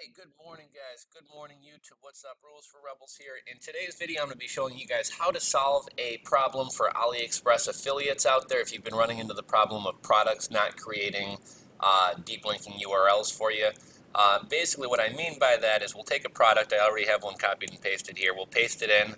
Hey, good morning guys. Good morning YouTube. What's up? Rules for Rebels here. In today's video I'm going to be showing you guys how to solve a problem for AliExpress affiliates out there if you've been running into the problem of products not creating uh, deep linking URLs for you. Uh, basically what I mean by that is we'll take a product, I already have one copied and pasted here, we'll paste it in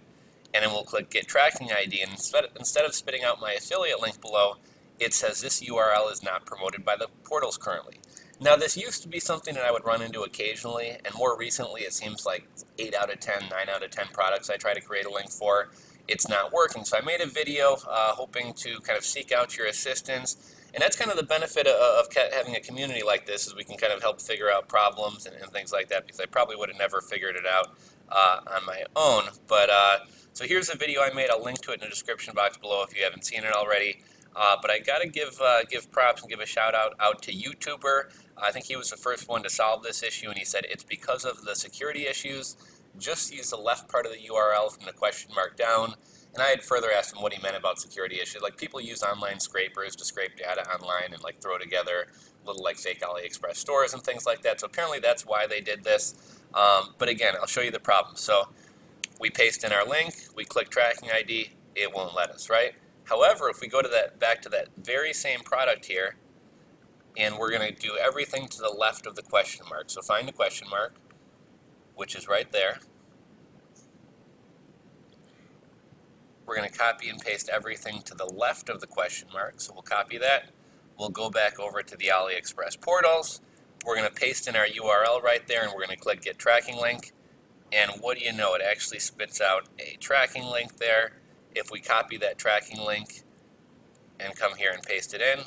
and then we'll click get tracking ID and instead, instead of spitting out my affiliate link below, it says this URL is not promoted by the portals currently. Now, this used to be something that I would run into occasionally, and more recently, it seems like 8 out of 10, 9 out of 10 products I try to create a link for, it's not working. So I made a video uh, hoping to kind of seek out your assistance, and that's kind of the benefit of, of, having a community like this, is we can kind of help figure out problems and, and things like that, because I probably would have never figured it out uh, on my own. But uh, so here's a video I made. I'll link to it in the description box below if you haven't seen it already. Uh, but I got to give uh, give props and give a shout out out to YouTuber. I think he was the first one to solve this issue, and he said it's because of the security issues. Just use the left part of the URL from the question mark down. And I had further asked him what he meant about security issues. Like people use online scrapers to scrape data online and like throw together little like fake AliExpress stores and things like that. So apparently that's why they did this. Um, but again, I'll show you the problem. So we paste in our link, we click tracking ID, it won't let us, right? However, if we go to that back to that very same product here, and we're going to do everything to the left of the question mark. So find the question mark, which is right there. We're going to copy and paste everything to the left of the question mark. So we'll copy that. We'll go back over to the AliExpress portals. We're going to paste in our URL right there, and we're going to click Get Tracking Link. And what do you know? It actually spits out a tracking link there. If we copy that tracking link and come here and paste it in,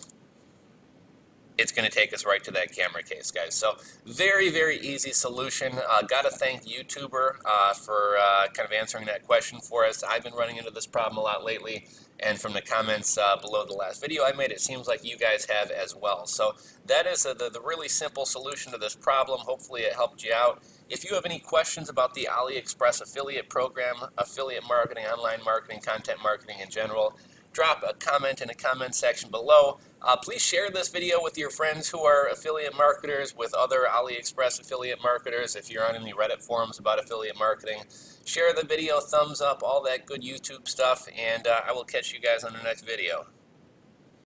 it's going to take us right to that camera case, guys. So very, very easy solution. Uh, Got to thank YouTuber uh, for uh, kind of answering that question for us. I've been running into this problem a lot lately, and from the comments uh, below the last video I made, it seems like you guys have as well. So that is a, the, the really simple solution to this problem. Hopefully it helped you out. If you have any questions about the AliExpress affiliate program, affiliate marketing, online marketing, content marketing in general, drop a comment in the comment section below. Uh, please share this video with your friends who are affiliate marketers, with other AliExpress affiliate marketers. If you're on any Reddit forums about affiliate marketing, share the video, thumbs up, all that good YouTube stuff, and uh, I will catch you guys on the next video.